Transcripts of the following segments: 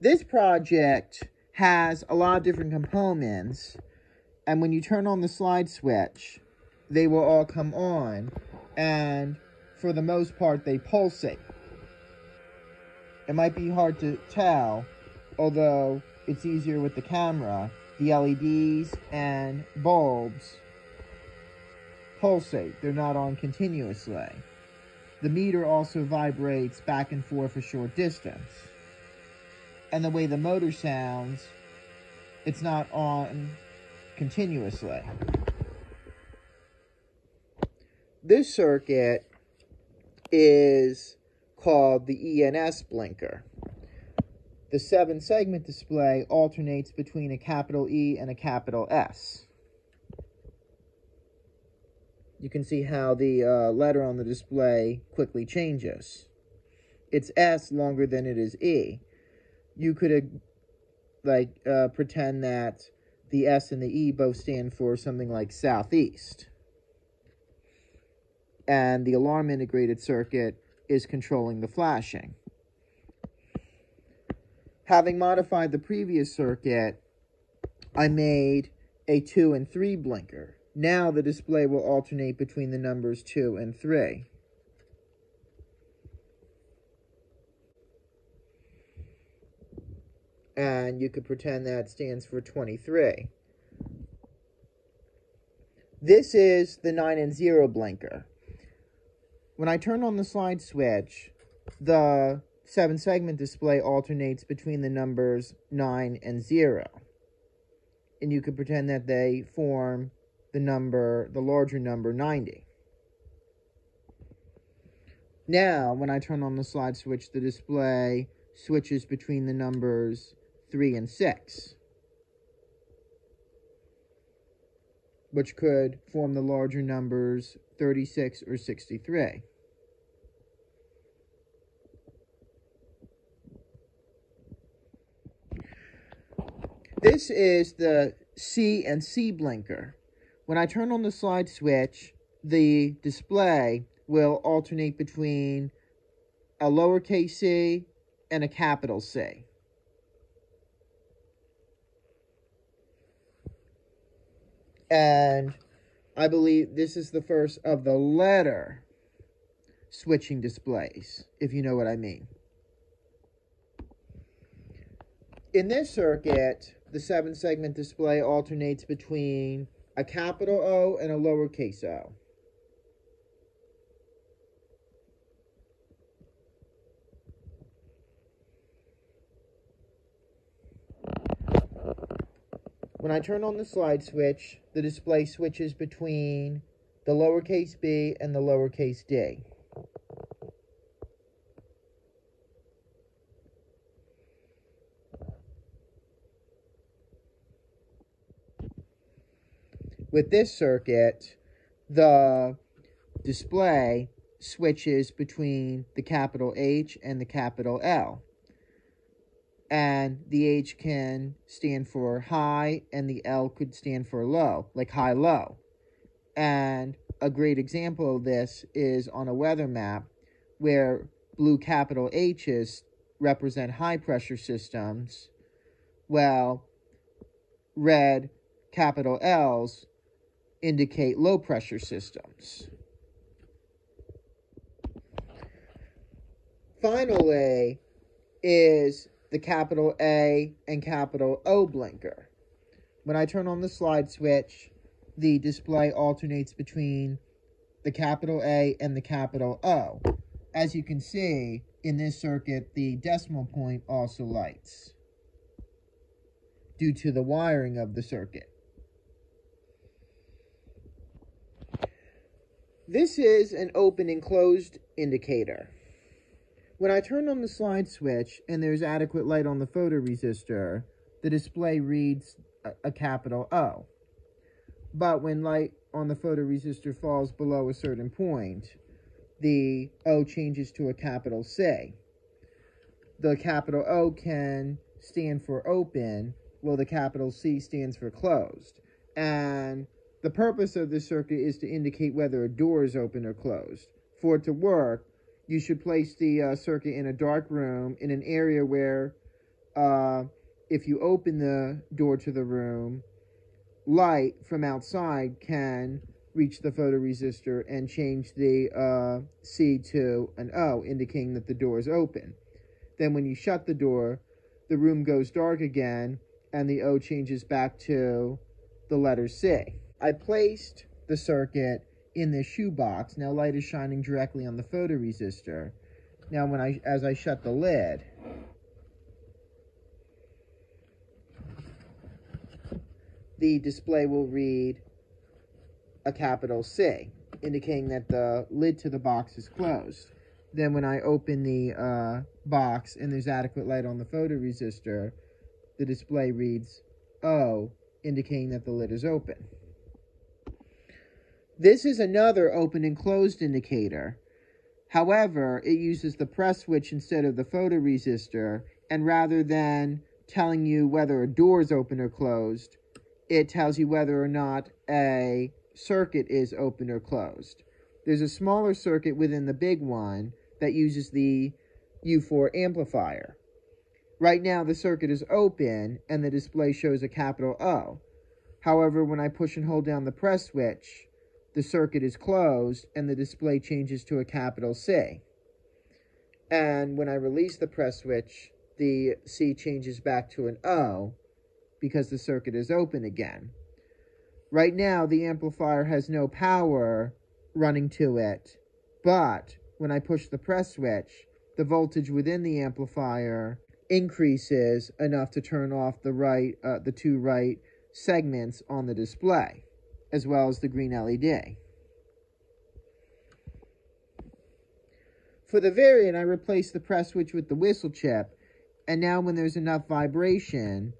This project has a lot of different components, and when you turn on the slide switch, they will all come on, and for the most part, they pulsate. It might be hard to tell, although it's easier with the camera. The LEDs and bulbs pulsate, they're not on continuously. The meter also vibrates back and forth a short distance. And the way the motor sounds, it's not on continuously. This circuit is called the ENS blinker. The seven segment display alternates between a capital E and a capital S. You can see how the uh, letter on the display quickly changes. It's S longer than it is E. You could uh, like uh, pretend that the S and the E both stand for something like southeast. And the alarm integrated circuit is controlling the flashing. Having modified the previous circuit, I made a 2 and 3 blinker. Now the display will alternate between the numbers 2 and 3. And you could pretend that stands for 23. This is the 9 and 0 blinker. When I turn on the slide switch, the 7 segment display alternates between the numbers 9 and 0. And you could pretend that they form the number, the larger number 90. Now, when I turn on the slide switch, the display switches between the numbers 3 and 6, which could form the larger numbers 36 or 63. This is the C and C blinker. When I turn on the slide switch, the display will alternate between a lowercase c and a capital C. And I believe this is the first of the letter switching displays, if you know what I mean. In this circuit, the seven segment display alternates between a capital O and a lowercase o. When I turn on the slide switch, the display switches between the lowercase b and the lowercase d. With this circuit, the display switches between the capital H and the capital L. And the H can stand for high and the L could stand for low, like high low. And a great example of this is on a weather map where blue capital H's represent high pressure systems, while red capital L's indicate low pressure systems. Finally, is the capital A and capital O blinker. When I turn on the slide switch, the display alternates between the capital A and the capital O. As you can see, in this circuit, the decimal point also lights due to the wiring of the circuit. This is an open and closed indicator. When I turn on the slide switch and there's adequate light on the photoresistor, the display reads a, a capital O. But when light on the photoresistor falls below a certain point, the O changes to a capital C. The capital O can stand for open, while the capital C stands for closed. And the purpose of this circuit is to indicate whether a door is open or closed. For it to work, you should place the uh, circuit in a dark room in an area where uh, if you open the door to the room, light from outside can reach the photoresistor and change the uh, C to an O, indicating that the door is open. Then when you shut the door, the room goes dark again, and the O changes back to the letter C. I placed the circuit in this shoebox. Now light is shining directly on the photoresistor. Now when I as I shut the lid, the display will read a capital C, indicating that the lid to the box is closed. Then when I open the uh, box and there's adequate light on the photoresistor, the display reads O, indicating that the lid is open. This is another open and closed indicator. However, it uses the press switch instead of the photoresistor, and rather than telling you whether a door is open or closed, it tells you whether or not a circuit is open or closed. There's a smaller circuit within the big one that uses the U4 amplifier. Right now, the circuit is open and the display shows a capital O. However, when I push and hold down the press switch, the circuit is closed and the display changes to a capital C. And when I release the press switch, the C changes back to an O because the circuit is open again. Right now, the amplifier has no power running to it, but when I push the press switch, the voltage within the amplifier increases enough to turn off the right, uh, the two right segments on the display as well as the green LED. For the variant, I replaced the press switch with the whistle chip, and now when there's enough vibration,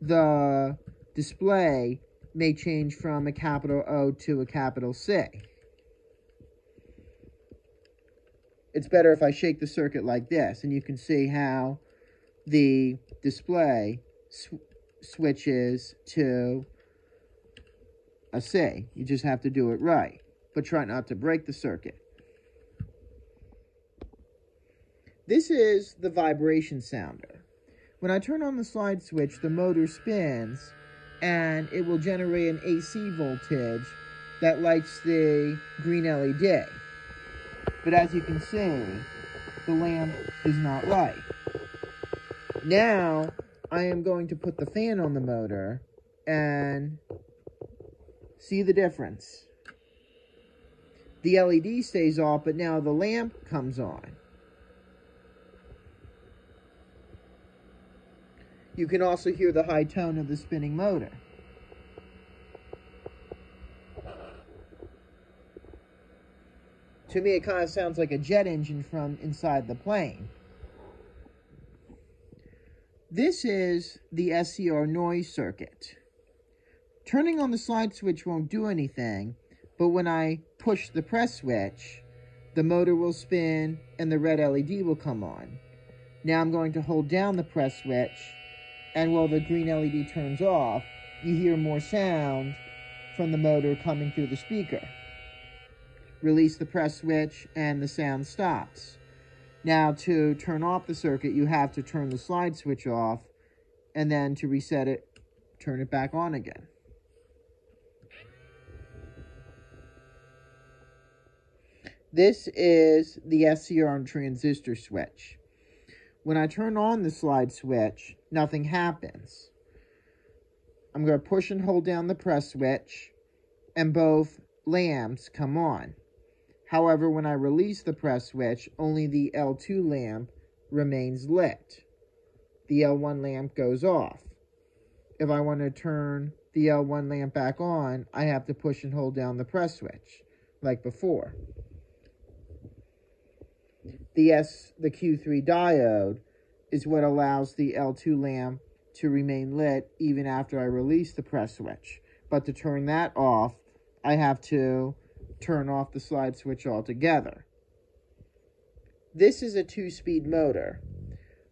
the display may change from a capital O to a capital C. It's better if I shake the circuit like this, and you can see how the display sw switches to C. You just have to do it right, but try not to break the circuit. This is the vibration sounder. When I turn on the slide switch, the motor spins and it will generate an AC voltage that lights the green LED. But as you can see, the lamp does not light. Now, I am going to put the fan on the motor and See the difference? The LED stays off, but now the lamp comes on. You can also hear the high tone of the spinning motor. To me, it kind of sounds like a jet engine from inside the plane. This is the SCR noise circuit. Turning on the slide switch won't do anything, but when I push the press switch, the motor will spin and the red LED will come on. Now I'm going to hold down the press switch, and while the green LED turns off, you hear more sound from the motor coming through the speaker. Release the press switch and the sound stops. Now to turn off the circuit, you have to turn the slide switch off, and then to reset it, turn it back on again. This is the SCR on transistor switch. When I turn on the slide switch, nothing happens. I'm going to push and hold down the press switch, and both lamps come on. However, when I release the press switch, only the L2 lamp remains lit. The L1 lamp goes off. If I want to turn the L1 lamp back on, I have to push and hold down the press switch, like before the S the Q3 diode is what allows the L2 lamp to remain lit even after I release the press switch. But to turn that off, I have to turn off the slide switch altogether. This is a two-speed motor.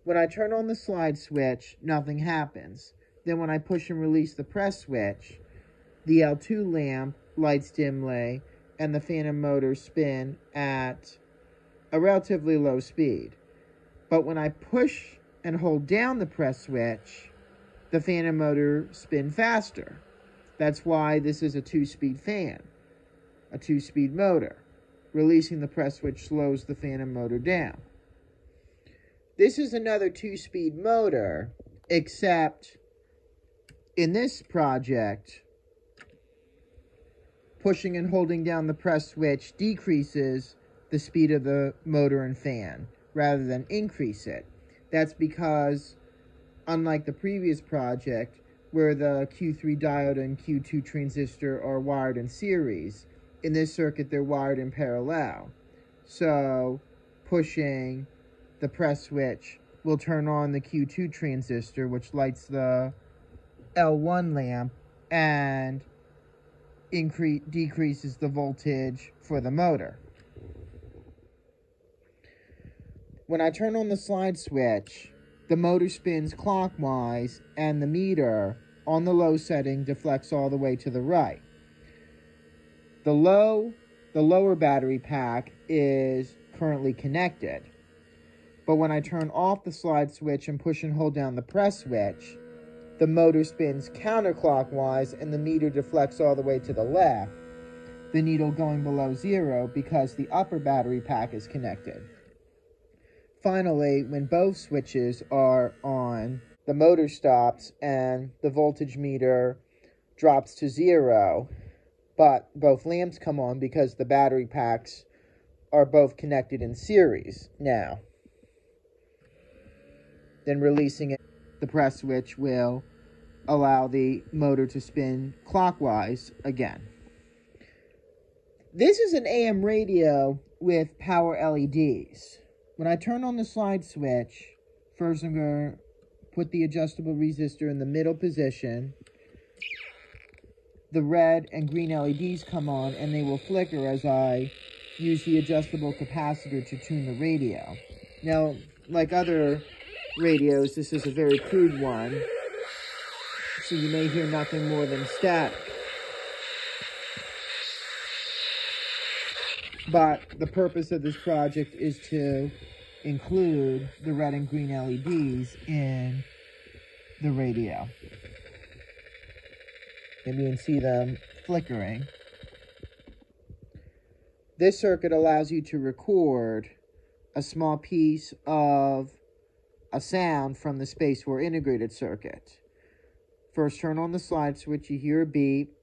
When I turn on the slide switch, nothing happens. Then when I push and release the press switch, the L2 lamp lights dimly and the phantom motors spin at a relatively low speed. But when I push and hold down the press switch, the fan and motor spin faster. That's why this is a two-speed fan, a two-speed motor. Releasing the press switch slows the fan and motor down. This is another two-speed motor, except in this project, pushing and holding down the press switch decreases the speed of the motor and fan rather than increase it. That's because, unlike the previous project, where the Q3 diode and Q2 transistor are wired in series, in this circuit they're wired in parallel. So, pushing the press switch will turn on the Q2 transistor, which lights the L1 lamp and increase decreases the voltage for the motor. When I turn on the slide switch, the motor spins clockwise and the meter on the low setting deflects all the way to the right. The low, the lower battery pack is currently connected. But when I turn off the slide switch and push and hold down the press switch, the motor spins counterclockwise and the meter deflects all the way to the left, the needle going below zero because the upper battery pack is connected. Finally, when both switches are on, the motor stops and the voltage meter drops to zero, but both lamps come on because the battery packs are both connected in series now. Then releasing it, the press switch will allow the motor to spin clockwise again. This is an AM radio with power LEDs. When I turn on the slide switch, first I'm going to put the adjustable resistor in the middle position. The red and green LEDs come on and they will flicker as I use the adjustable capacitor to tune the radio. Now, like other radios, this is a very crude one, so you may hear nothing more than static. But the purpose of this project is to include the red and green LEDs in the radio. And you can see them flickering. This circuit allows you to record a small piece of a sound from the Spacewar integrated circuit. First turn on the slide switch, you hear a beep.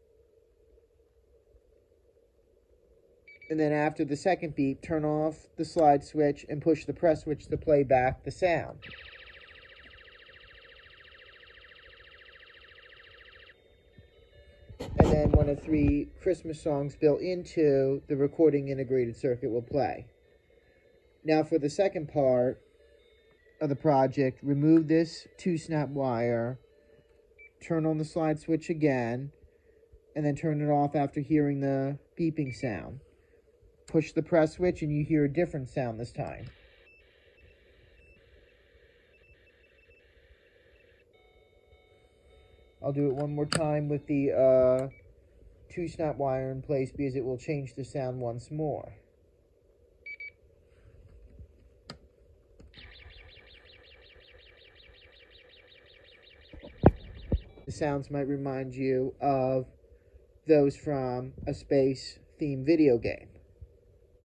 And then after the second beep, turn off the slide switch and push the press switch to play back the sound. And then one of three Christmas songs built into the recording integrated circuit will play. Now for the second part of the project, remove this two-snap wire, turn on the slide switch again, and then turn it off after hearing the beeping sound. Push the press switch and you hear a different sound this time. I'll do it one more time with the uh, two snap wire in place because it will change the sound once more. The sounds might remind you of those from a space theme video game.